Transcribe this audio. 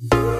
you.